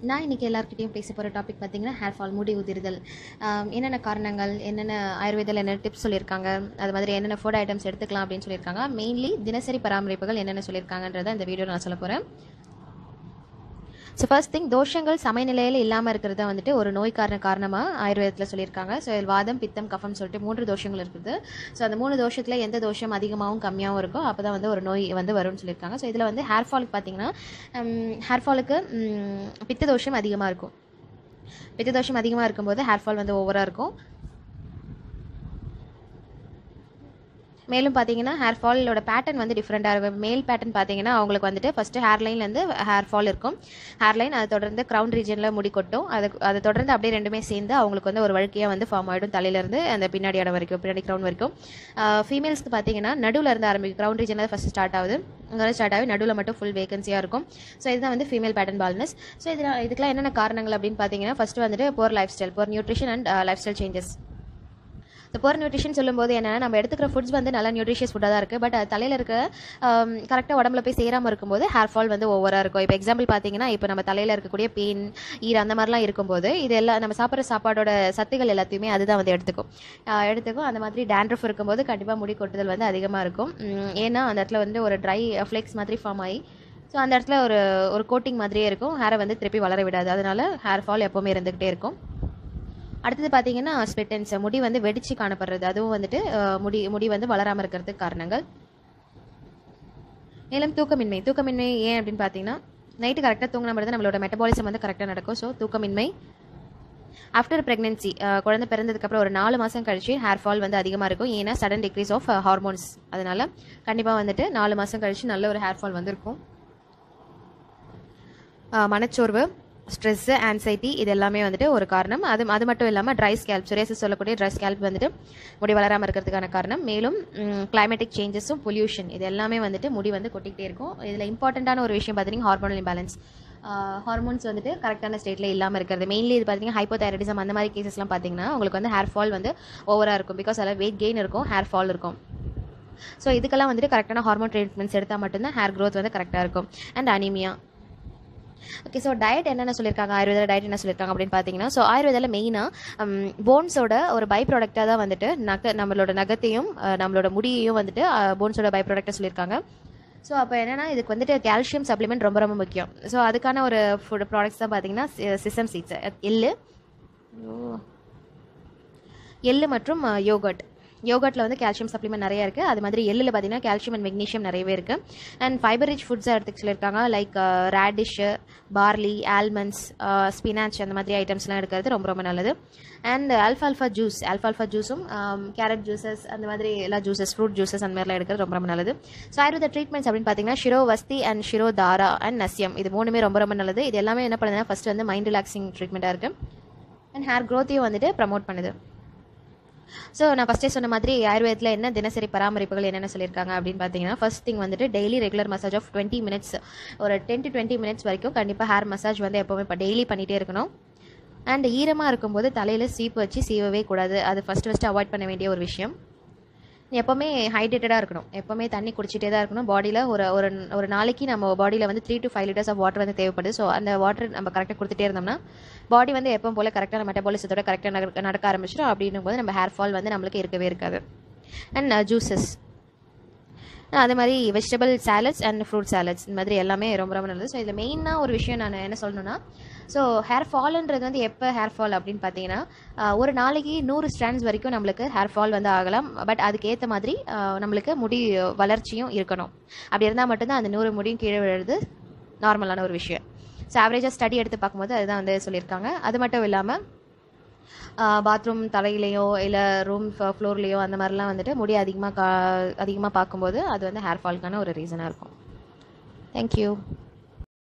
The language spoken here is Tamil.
நான் இன்றைக்கி எல்லாருக்கிட்டையும் பேச போகிற டாபிக் பார்த்தீங்கன்னா ஹேர் ஃபால் முடி உதிர்தல். என்னென்ன காரணங்கள் என்னென்ன ஆயுர்வேதில் என்னென்ன டிப்ஸ் சொல்லியிருக்காங்க அது மாதிரி என்னென்ன ஃபுட் ஐட்டம்ஸ் எடுத்துக்கலாம் அப்படின்னு சொல்லியிருக்காங்க மெயின்லி தினசரி பராமரிப்புகள் என்னென்ன சொல்லியிருக்காங்கன்றதை இந்த வீடியோவில் நான் சொல்ல போகிறேன் ஸோ ஃபர்ஸ்ட் திங் தோஷங்கள் சமநிலையில் இல்லாமல் இருக்கிறத வந்துட்டு ஒரு நோய் காரண காரணமாக ஆயுர்வேதத்தில் சொல்லியிருக்காங்க. ஸோ இதில் வாதம் பித்தம் கஃபம் சொல்லிட்டு மூன்று தோஷங்கள் இருக்குது. ஸோ அந்த மூணு தோஷத்தில் எந்த தோஷம் அதிகமாகவும் கம்மியாகவும் இருக்கோ அப்போ தான் வந்து ஒரு நோய் வந்து வரும்னு சொல்லியிருக்காங்க. ஸோ இதில் வந்து ஹேர் ஃபாலுக்கு பார்த்தீங்கன்னா ஹேர் ஃபாலுக்கு பித்த தோஷம் அதிகமாக இருக்கும். பித்த தோஷம் அதிகமாக இருக்கும்போது ஹேர் ஃபால் வந்து ஓவராக இருக்கும். மேலும் பார்த்தீங்கன்னா ஹேர் ஃபாலோட பேட்டர்ன் வந்து டிஃப்ரெண்ட்டாக இருக்கும். மேல் பேட்டர்ன் பார்த்தீங்கன்னா அவங்களுக்கு வந்துட்டு ஃபஸ்ட்டு ஹேர் லைன்லேருந்து ஹேர் ஃபால் இருக்கும். ஹேர் லைன் அதை தொடர்ந்து க்ரௌன் ரீஜனில் முடி கொட்டும். அது அதை தொடர்ந்து அப்படியே ரெண்டுமே சேர்ந்து அவங்களுக்கு வந்து ஒரு வழுக்கையாக வந்து ஃபார்ம் ஆகிடும் தலையிலேருந்து அந்த பின்னாடி இடம் வரைக்கும் பின்னாடி க்ரௌன் வரைக்கும். ஃபீமேல்ஸ்க்கு பார்த்தீங்கன்னா நடுவில் இருந்து ஆரம்பிக்கும். க்ரௌன் ரீஜனில் ஃபஸ்ட்டு ஸ்டார்ட் ஆகுது. அங்கே ஸ்டார்ட் ஆகி நடுவில் மட்டும் ஃபுல் வேகன்சியாக இருக்கும். ஸோ இதுதான் வந்து ஃபீமேல் பேட்டர்ன் பால்னஸ் ஸோ இதில் இதுக்கெல்லாம் என்னென்ன காரணங்கள் அப்படின்னு பார்த்தீங்கன்னா ஃபஸ்ட்டு வந்துட்டு for lifestyle for nutrition and lifestyle changes இந்த போர் நியூட்ரிஷன் சொல்லும்போது என்ன நம்ம எடுத்துக்கிற ஃபுட்ஸ் வந்து நல்லா நியூட்ரிஷியஸ் ஃபுட்டாக தான் இருக்குது பட் அது தலையில் இருக்க கரெக்டாக உடம்புல போய் சேராமல் இருக்கும்போது ஹேர் ஃபால் வந்து ஓவராக இருக்கும். இப்போ எக்ஸாம்பிள் பார்த்தீங்கன்னா இப்போ நம்ம தலையில் இருக்கக்கூடிய பெயின் ஈர அந்த மாதிரிலாம் இருக்கும்போது இது எல்லாம் நம்ம சாப்பிட்ற சாப்பாடோட சத்துகள் எல்லாத்தையுமே அதுதான் வந்து எடுத்துக்கும். எடுத்துக்கும். அந்த மாதிரி டேண்ட்ரஃப் இருக்கும்போது கண்டிப்பாக முடி கொட்டுதல் வந்து அதிகமாக இருக்கும். ஏன்னா அந்த இடத்துல வந்து ஒரு ட்ரை ஃப்ளெக்ஸ் மாதிரி ஃபார்ம் ஆகி ஸோ அந்த இடத்துல ஒரு ஒரு கோட்டிங் மாதிரியே இருக்கும். ஹேரை வந்து திருப்பி வளர விடாது. அதனால ஹேர் ஃபால் எப்போவுமே இருந்துக்கிட்டே இருக்கும். அடுத்தது பார்த்தீங்கன்னா ஸ்பெட்டன்ஸ் முடி வந்து வெடிச்சு காணப்படுறது. அதுவும் வந்துட்டு முடி முடி வந்து வளராமல் இருக்கிறதுக்கு காரணங்கள். மேலும் தூக்கமின்மை. தூக்கமின்மை ஏன் அப்படின்னு பார்த்தீங்கன்னா நைட்டு கரெக்டாக தூங்கின மாதிரி தான் நம்மளோட மெட்டபாலிசம் வந்து கரெக்டாக நடக்கும். ஸோ தூக்கமின்மை. ஆஃப்டர் ப்ரெக்னென்சி குழந்தை பிறந்ததுக்கப்புறம் ஒரு நாலு மாதம் கழிச்சு ஹேர் ஃபால் வந்து அதிகமாக இருக்கும். ஏன்னா சடன் டிக்ரீஸ் ஆஃப் ஹார்மோன்ஸ் அதனால கண்டிப்பாக வந்துட்டு நாலு மாதம் கழிச்சு நல்ல ஒரு ஹேர் ஃபால் வந்திருக்கும். மனச்சோர்வு. ஸ்ட்ரெஸ்ஸு ஆன்சைட்டி இது எல்லாமே வந்துட்டு ஒரு காரணம். அது அது மட்டும் இல்லாமல் ட்ரை ஸ்கேல்ப் சுரேசஸ் சொல்லக்கூடிய ட்ரை ஸ்கேல்ப் வந்துட்டு முடி வளராமல் இருக்கிறதுக்கான காரணம். மேலும் கிளைமேட்டிக் சேஞ்சஸும் பொல்யூஷன் இது எல்லாமே வந்துட்டு முடி வந்து கொட்டிக்கிட்டே இருக்கும். இதில் இம்பார்ட்டண்ட்டான ஒரு விஷயம் பார்த்தீங்கன்னா ஹார்மோனல் இம்பேலன்ஸ் ஹார்மோன்ஸ் வந்துட்டு கரெக்டான ஸ்டேட்டில் இல்லாமல் இருக்கிறது. மெயின்லி இது பார்த்தீங்கன்னா ஹைப்போதைரடிசம் அந்த மாதிரி கேசஸ்லாம் பார்த்தீங்கன்னா உங்களுக்கு வந்து ஹேர் ஃபால் வந்து ஓவராக இருக்கும். பிகாஸ் அதில் வெயிட் கெயின் இருக்கும் ஹேர் ஃபால் இருக்கும். ஸோ இதுக்கெல்லாம் வந்துட்டு கரெக்டான ஹார்மோன் ட்ரீட்மெண்ட்ஸ் எடுத்தால் மட்டும்தான் ஹேர் க்ரோத் வந்து கரெக்டாக இருக்கும். And anemia okay so diet என்னென்ன சொல்லியிருக்காங்க ஆயுர்வேத டயட் என்ன சொல்லியிருக்காங்க அப்படின்னு பார்த்தீங்கன்னா ஸோ ஆயுர்வேதில் மெயினாக போன்ஸோட ஒரு பை ப்ராடக்டாக தான் வந்துட்டு நக நம்மளோட நகத்தையும் நம்மளோட முடியையும் வந்துட்டு போன்ஸோட பை ப்ராடக்டாக சொல்லியிருக்காங்க ஸோ அப்போ என்னென்னா இதுக்கு வந்துட்டு கால்சியம் சப்ளிமெண்ட் ரொம்ப ரொம்ப முக்கியம். ஸோ அதுக்கான ஒரு ஃபுட் ப்ராடக்ட்ஸ் தான் பார்த்தீங்கன்னா சிசம் சீட்ஸ் எள்ளு. எள்ளு மற்றும் யோகட் யோகட்டில் வந்து கால்சியம் சப்ளிமெண்ட் நிறைய இருக்குது அது மாதிரி எள்ளில் பார்த்தீங்கன்னா கால்சியம் அண்ட் மெக்னீஷியம் நிறையவே இருக்குது அண்ட் ஃபைபர் ரிச் ஃபுட்ஸ் எடுத்துக்க சொல்லியிருக்காங்க. Like radish barley almonds spinach அந்த மாதிரி ஐட்டம்ஸ்லாம் எடுக்கிறது ரொம்ப ரொம்ப நல்லது. அண்ட் அல்ஃபால்ஃபா ஜூஸ் அல்ஃபால்ஃபா ஜூஸும் கேரட் ஜூஸஸ் அந்த மாதிரி எல்லா ஜூஸஸ் ஃப்ரூட் ஜூஸஸ் அந்த மாதிரிலாம் எடுக்கிறது ரொம்ப ரொம்ப நல்லது. ஸோ ஆயுர்வேத ட்ரீட்மெண்ட்ஸ் அப்படின்னு பார்த்தீங்கன்னா Shiro Vashti and Shiro Tara and நசியம் இது மூணுமே ரொம்ப ரொம்ப நல்லது. இது எல்லாமே என்ன பண்ணுதுன்னா ஃபஸ்ட்டு வந்து மைண்ட் ரிலாக்ஸிங் ட்ரீட்மெண்ட்டாக இருக்குது அண்ட் ஹேர் க்ரோத்தையும் வந்துட்டு ப்ரமோட் பண்ணுது. ஸோ நான் ஃபஸ்ட்டே சொன்ன மாதிரி ஆயுர்வேதத்தில் என்ன தினசரி பராமரிப்புகள் என்னென்ன சொல்லியிருக்காங்க அப்படின்னு பார்த்தீங்கன்னா ஃபஸ்ட் திங் வந்துட்டு daily regular massage of twenty minutes ஒரு டென் டு டுவெண்ட்டி மினிட்ஸ் வரைக்கும் கண்டிப்பாக ஹேர் மசாஜ் வந்து எப்போவுமே இப்போ டெய்லி பண்ணிகிட்டே இருக்கணும். அண்ட் ஈரமாக இருக்கும்போது தலையில் சீப்பு வச்சு சீவவே கூடாது. அது ஃபஸ்ட்டு ஃபஸ்ட்டு அவாய்ட் பண்ண வேண்டிய ஒரு விஷயம். எப்போவுமே ஹைட்ரேட்டடாக இருக்கணும். எப்போவுமே தண்ணி குடிச்சிட்டே தான் இருக்கணும். பாடியில் ஒரு ஒரு ஒரு நாளைக்கு நம்ம பாடியில் வந்து three to five litres of water வந்து தேவைப்படுது. ஸோ அந்த வாட்டர் நம்ம கரெக்டாக கொடுத்துட்டே இருந்தோம்னா பாடி வந்து எப்போ போல் கரெக்டான மெட்டபாலிசத்தோட கரெக்டாக நடக்க நடக்க ஆரம்பிச்சிடும். அப்படின்னும் போது நம்ம ஹேர் ஃபால் வந்து நம்மளுக்கு இருக்கவே இருக்காது. அண்ட் ஜூஸஸ் அதே மாதிரி vegetable salads and fruit salads இந்த மாதிரி எல்லாமே ரொம்ப ரொம்ப நல்லது. ஸோ இதில் மெயினாக ஒரு விஷயம் நான் என்ன சொல்லணும்னா ஸோ ஹேர் ஃபால்ன்றது வந்து எப்போ ஹேர் ஃபால் அப்படின்னு பார்த்தீங்கன்னா ஒரு நாளைக்கு நூறு ஸ்ட்ராண்ட்ஸ் வரைக்கும் நம்மளுக்கு ஹேர் ஃபால் வந்து ஆகலாம். பட் அதுக்கேற்ற மாதிரி நம்மளுக்கு முடி வளர்ச்சியும் இருக்கணும். அப்படி இருந்தால் மட்டும்தான் அந்த நூறு முடியும் கீழே விழுறது நார்மலான ஒரு விஷயம். ஸோ ஆவரேஜாக ஸ்டடி எடுத்து பார்க்கும்போது அதுதான் வந்து சொல்லியிருக்காங்க. அது மட்டும் இல்லாமல் பாத்ரூம் தலையிலையோ இல்லை ரூம் ஃப்ளோர்லேயோ அந்த மாதிரிலாம் வந்துட்டு முடி அதிகமாக கா அதிகமாக பார்க்கும்போது அது வந்து ஹேர் ஃபால்க்கான ஒரு ரீசனாக இருக்கும். தேங்க்யூ